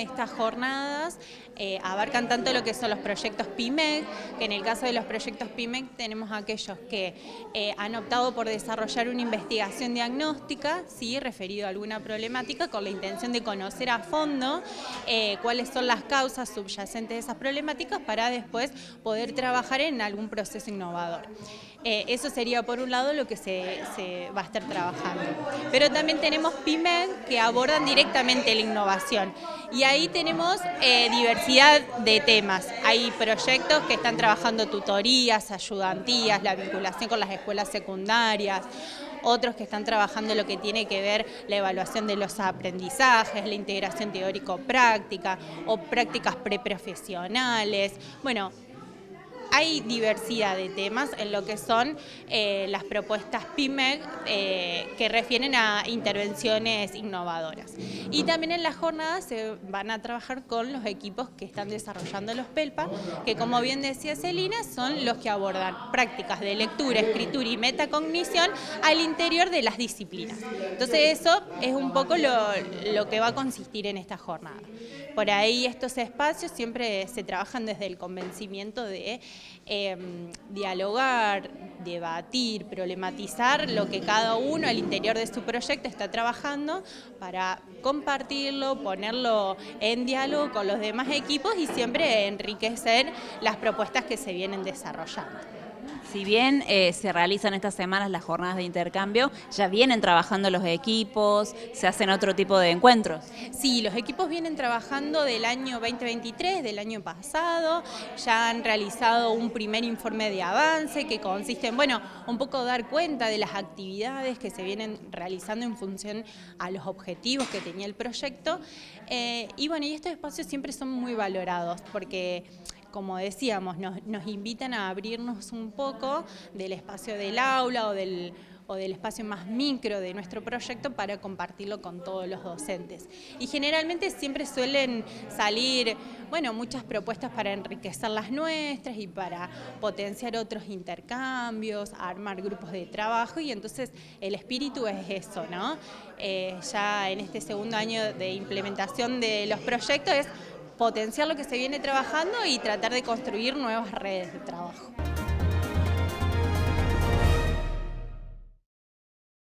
estas jornadas eh, abarcan tanto lo que son los proyectos PIMEC, que en el caso de los proyectos PIMEC tenemos aquellos que eh, han optado por desarrollar una investigación diagnóstica, sí, referido a alguna problemática, con la intención de conocer a fondo eh, cuáles son las causas subyacentes de esas problemáticas para después poder trabajar en algún proceso innovador. eso sería por un lado lo que se, va a estar trabajando. Pero también tenemos PIMEC que abordan directamente la innovación. Y ahí tenemos eh, diversidad de temas. Hay proyectos que están trabajando tutorías, ayudantías, la vinculación con las escuelas secundarias, otros que están trabajando lo que tiene que ver la evaluación de los aprendizajes, la integración teórico-práctica o prácticas preprofesionales. Bueno, hay diversidad de temas en lo que son eh, las propuestas PYME eh, que refieren a intervenciones innovadoras. Y también en las jornadas se van a trabajar con los equipos que están desarrollando los PELPA, que como bien decía Celina, son los que abordan prácticas de lectura, escritura y metacognición al interior de las disciplinas. Entonces eso es un poco lo, lo que va a consistir en esta jornada. Por ahí estos espacios siempre se trabajan desde el convencimiento de Em, dialogar, debatir, problematizar lo que cada uno al interior de su proyecto está trabajando para compartirlo, ponerlo en diálogo con los demás equipos y siempre enriquecer las propuestas que se vienen desarrollando. Si bien eh, se realizan estas semanas las jornadas de intercambio, ya vienen trabajando los equipos, se hacen otro tipo de encuentros. Sí, los equipos vienen trabajando del año 2023, del año pasado, ya han realizado un primer informe de avance que consiste en, bueno, un poco dar cuenta de las actividades que se vienen realizando en función a los objetivos que tenía el proyecto. Eh, y bueno, y estos espacios siempre son muy valorados porque como decíamos, nos, invitan a abrirnos un poco del espacio del aula o del, o del espacio más micro de nuestro proyecto para compartirlo con todos los docentes. Y generalmente siempre suelen salir, bueno, muchas propuestas para enriquecer las nuestras y para potenciar otros intercambios, armar grupos de trabajo y entonces el espíritu es eso, ¿no? Eh, ya en este segundo año de implementación de los proyectos es potenciar lo que se viene trabajando y tratar de construir nuevas redes de trabajo.